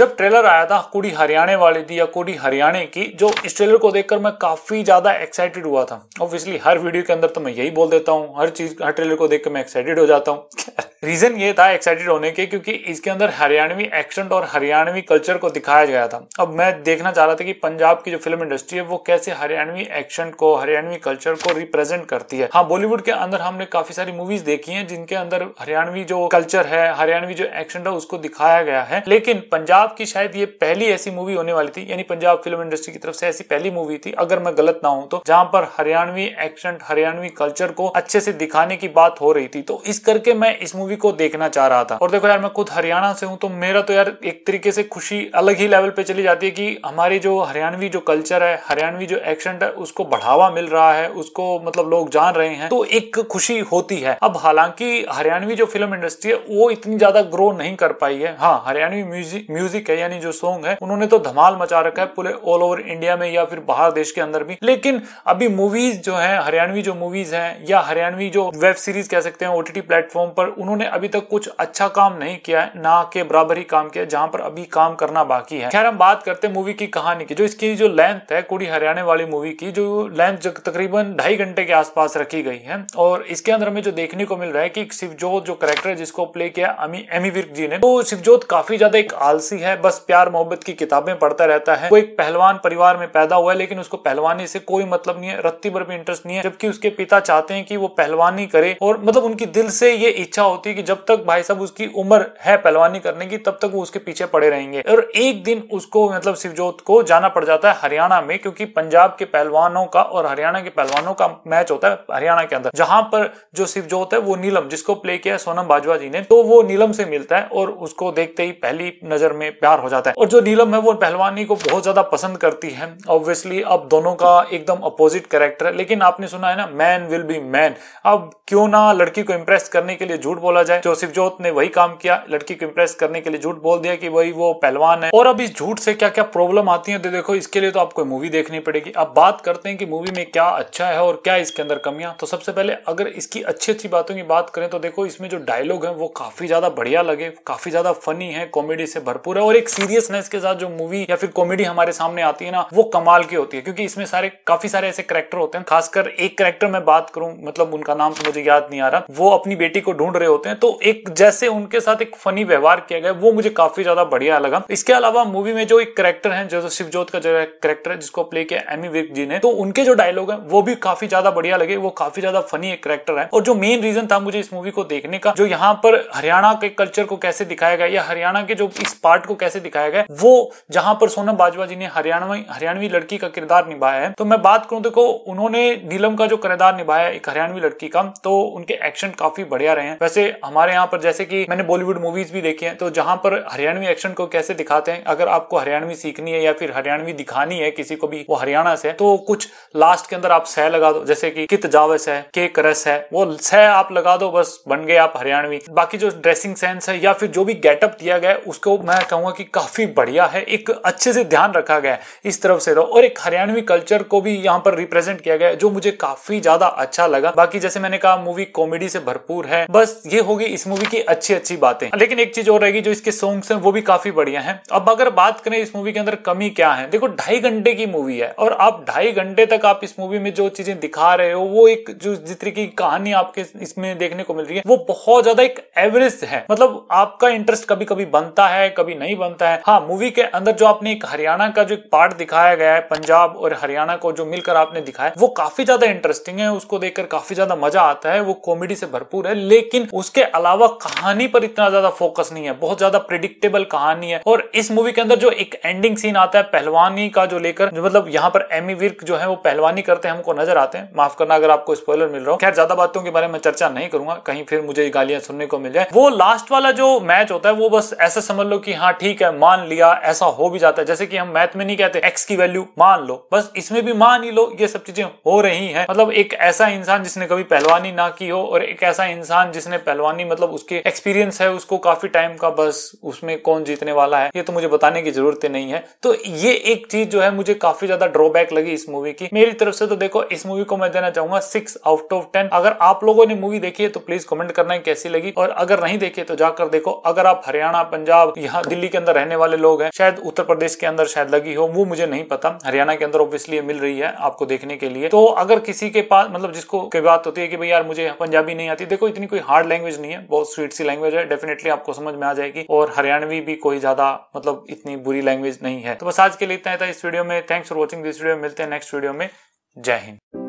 जब ट्रेलर आया था कुड़ी हरियाणा वाले थी या कुड़ी हरियाणा की, जो इस ट्रेलर को देखकर मैं काफ़ी ज़्यादा एक्साइटेड हुआ था। ऑब्वियसली हर वीडियो के अंदर तो मैं यही बोल देता हूँ, हर चीज़, हर ट्रेलर को देखकर मैं एक्साइटेड हो जाता हूँ। रीजन ये था एक्साइटेड होने के, क्योंकि इसके अंदर हरियाणवी एक्सेंट और हरियाणवी कल्चर को दिखाया गया था। अब मैं देखना चाह रहा था कि पंजाब की जो फ़िल्म इंडस्ट्री है, वो कैसे हरियाणवी एक्सेंट को, हरियाणवी कल्चर को रिप्रेजेंट करती है। हाँ बॉलीवुड के अंदर हमने काफ़ी सारी मूवीज़ देखी है, जिनके अंदर हरियाणवी जो कल्चर है, हरियाणवी जो एक्सेंट है, उसको दिखाया गया है। लेकिन पंजाब की शायद ये पहली ऐसी मूवी होने वाली थी, यानी पंजाब फ़िल्म इंडस्ट्री की तरफ़ से ऐसी पहली मूवी थी, अगर मैं गलत ना हूँ तो जहाँ पर हरियाणवी एक्सेंट हरियाणवी कल्चर को अच्छे से दिखाने की बात हो रही थी। तो इस करके मैं इस मूवी को देखना चाह रहा था। और देखो यार, मैं खुद हरियाणा से हूँ तो मेरा तो यार एक तरीके से खुशी अलग ही लेवल पे चली जाती है कि हमारी जो हरियाणवी जो कल्चर है, हरियाणवी जो एक्शन है, उसको बढ़ावा मिल रहा है, उसको मतलब लोग जान रहे हैं तो एक खुशी होती है। अब हालाँकि हरियाणवी जो फ़िल्म इंडस्ट्री है, वो इतनी ज़्यादा ग्रो नहीं कर पाई है। हाँ हरियाणवी म्यूज़िक म्यूज़िक है, यानी जो सॉन्ग है, उन्होंने तो धमाल मचा रखा है पूरे ऑल ओवर इंडिया में या फिर बाहर देश के अंदर भी। लेकिन अभी मूवीज़ जो है, हरियाणवी जो मूवीज़ है, या हरियाणवी जो वेब सीरीज़ कह सकते हैं ओटीटी प्लेटफॉर्म पर, उन्होंने अभी तक कुछ अच्छा काम नहीं किया है, ना के बराबर ही काम किया जहाँ पर अभी काम करना बाकी है। खैर, हम बात करते हैं मूवी की कहानी की, जो इसकी जो लेंथ है, कुड़ी हरियाणा वाली मूवी की, जो लेंथ तकरीबन ढाई घंटे के आसपास रखी गई है, और इसके अंदर हमें जो देखने को मिल रहा है कि शिवजोत जो करेक्टर है, जिसको प्ले किया एमी विर्क जी ने तो शिवजोत काफ़ी ज़्यादा एक आलसी है, बस प्यार मोहब्बत की किताबें पढ़ता रहता है। वो एक पहलवान परिवार में पैदा हुआ है, लेकिन उसको पहलवानी से कोई मतलब नहीं है, रत्ती भर भी इंटरेस्ट नहीं है, जबकि उसके पिता चाहते हैं कि वो पहलवानी करे। और मतलब उनकी दिल से ये इच्छा होती है कि जब तक भाई साहब उसकी उम्र है पहलवानी करने की, तब तक वो उसके पीछे पड़े रहेंगे। और एक दिन उसको मतलब शिवजोत को जाना पड़ जाता है हरियाणा में, क्योंकि पंजाब के पहलवानों का और हरियाणा के पहलवानों का मैच होता है हरियाणा के अंदर, जहाँ पर जो शिवजोत है वो नीलम, जिसको प्ले किया है सोनम बाजवा जी ने तो वो नीलम से मिलता है और उसको देखते ही पहली नज़र में प्यार हो जाता है। और जो नीलम है, वो पहलवानी को बहुत ज़्यादा पसंद करती है। ऑब्वियसली अब दोनों का एकदम अपोजिट कैरेक्टर है। लेकिन आपने सुना है ना मैन विल बी मैन अब क्यों ना लड़की को इम्प्रेस करने के लिए झूठ बोला जाए? जो शिवजोत ने वही काम किया, लड़की को इम्प्रेस करने के लिए झूठ बोल दिया कि वही वो पहलवान है। और अब इस झूठ से क्या क्या प्रॉब्लम आती है? तो देखो, इसके लिए तो आपको मूवी देखनी पड़ेगी। अब बात करते हैं कि मूवी में क्या अच्छा है और क्या इसके अंदर कमियाँ। तो सबसे पहले अगर इसकी अच्छी अच्छी बातों की बात करें तो देखो, इसमें जो डायलॉग है, वो काफ़ी ज़्यादा बढ़िया लगे, काफ़ी ज़्यादा फनी है कॉमेडी से भरपूर है और एक सीरियसनेस के साथ जो मूवी या फिर कॉमेडी हमारे सामने आती है ना, वो कमाल की होती है। क्योंकि इसमें सारे, काफ़ी सारे ऐसे करेक्टर होते हैं। खासकर एक करेक्टर में बात करूँ मतलब उनका नाम तो मुझे याद नहीं आ रहा, वो अपनी बेटी को ढूंढ रहे होते हैं। तो एक, जैसे उनके साथ एक फनी व्यवहार किया गया, वो मुझे काफ़ी ज़्यादा बढ़िया लगा। इसके अलावा मूवी में जो एक करेक्टर है, जो शिवजोत का जो करेक्टर है, जिसको प्ले किया एमी विक जी ने तो उनके जो डायलॉग है, वो भी काफ़ी ज़्यादा बढ़िया लगे। वो काफ़ी ज़्यादा फनी एक करेक्टर है। और जो मेन रीजन था मुझे इस मूवी को देखने का, जो यहाँ पर हरियाणा के कल्चर को कैसे दिखाया गया, या हरियाणा के जो इस पार्ट को कैसे दिखाया गया वो जहाँ पर सोनम बाजवा जी ने हरियाणवी हरियाणवी लड़की का किरदार निभाया है। तो मैं बात करूँ, देखो, उन्होंने नीलम का जो किरदार निभाया एक हरियाणवी लड़की का तो उनके एक्शन काफ़ी बढ़िया रहे हैं। वैसे हमारे यहाँ पर जैसे कि मैंने बॉलीवुड मूवीज़ भी देखी है तो जहाँ पर हरियाणवी एक्शन को कैसे दिखाते हैं, अगर आपको हरियाणवी सीखनी है या फिर हरियाणवी दिखानी है किसी को भी, वो हरियाणा से तो कुछ लास्ट के अंदर आप सह लगा दो, जैसे कि कित जावस है, के करस है, वो सह आप लगा दो, बस बन गए आप हरियाणवी। बाकी जो ड्रेसिंग सेंस है या फिर जो भी गेटअप दिया गया उसको मैं कहूँगा कि काफ़ी बढ़िया है, एक अच्छे से ध्यान रखा गया है इस तरफ़ से। और एक हरियाणवी कल्चर को भी यहाँ पर रिप्रेजेंट किया गया जो मुझे काफ़ी ज़्यादा अच्छा लगा। बाकी जैसे मैंने कहा मूवी कॉमेडी से भरपूर है। बस ये होगी इस मूवी की अच्छी अच्छी बातें। लेकिन एक चीज़ और रहेगी, जो इसके सॉन्ग्स हैं, वो भी काफ़ी बढ़िया हैं। अब अगर बात करें इस मूवी के अंदर कमी क्या है, देखो ढाई घंटे की मूवी है, और आप ढाई घंटे तक आप इस मूवी में जो चीज़ें दिखा रहे हो, वो एक जो जिस तरह की कहानी आपके इसमें देखने को मिल रही है, वो बहुत ज़्यादा एक एवरेज है। मतलब आपका इंटरेस्ट कभी कभी बनता है, कभी नहीं बनता है। हाँ मूवी के अंदर जो आपने एक हरियाणा का जो एक पार्ट दिखाया गया है, पंजाब और हरियाणा को जो मिलकर आपने दिखाया, वो काफ़ी ज़्यादा इंटरेस्टिंग है, उसको देखकर काफ़ी ज़्यादा मज़ा आता है, वो कॉमेडी से भरपूर है, लेकिन उसके अलावा कहानी पर इतना ज़्यादा फोकस नहीं है, बहुत ज़्यादा प्रिडिक्टेबल कहानी है। और इस मूवी के अंदर जो एक एंडिंग सीन आता है, पहलवानी का जो लेकर, जो मतलब यहाँ पर एमी विर्क जो है, वो पहलवानी करते हैं, हमको नज़र आते हैं। माफ़ करना अगर आपको स्पॉइलर मिल रहा हो। खैर, ज़्यादा बातों के बारे में चर्चा नहीं करूँगा, कहीं फिर मुझे गालियाँ सुनने को मिल जाए। वो लास्ट वाला जो मैच होता है, वो बस ऐसा समझ लो कि हाँ ठीक है, मान लिया, ऐसा हो भी जाता है। जैसे कि हम मैथ में नहीं कहते एक्स की वैल्यू मान लो। बस इसमें भी मान ही लो, ये सब चीज़ें हो रही हैं। मतलब एक ऐसा इंसान जिसने कभी पहलवानी ना की हो और एक ऐसा इंसान जिसने पहलवानी मतलब उसके एक्सपीरियंस है, उसको काफ़ी टाइम का बस उसमें कौन जीतने वाला है, ये तो मुझे बताने की ज़रूरत नहीं है। तो ये एक चीज़ जो है, मुझे काफ़ी ज़्यादा ड्रॉबैक लगी इस मूवी की। मेरी तरफ़ से तो देखो, इस मूवी को मैं देना चाहूँगा सिक्स आउट ऑफ़ टेन अगर आप लोगों ने मूवी देखी है तो प्लीज़ कमेंट करना है, कैसी लगी। और अगर नहीं देखी तो जाकर देखो। अगर आप हरियाणा, पंजाब, यहाँ दिल्ली के अंदर रहने वाले लोग हैं। शायद उत्तर प्रदेश के अंदर शायद लगी हो, वो मुझे नहीं पता। हरियाणा के अंदर ऑब्वियसली मिल रही है आपको देखने के लिए। तो अगर किसी के पास मतलब जिसको की बात होती है कि भाई यार मुझे पंजाबी नहीं आती, देखो इतनी कोई हार्ड लैंग्वेज नहीं है, बहुत स्वीट सी लैंग्वेज है डेफिनेटली आपको समझ में आ जाएगी। और हरियाणवी भी कोई ज़्यादा मतलब इतनी बुरी लैंग्वेज नहीं है। तो बस आज के लिए इतना था इस वीडियो में। Thanks for watching this video मिलते हैं नेक्स्ट वीडियो में। जय हिंद।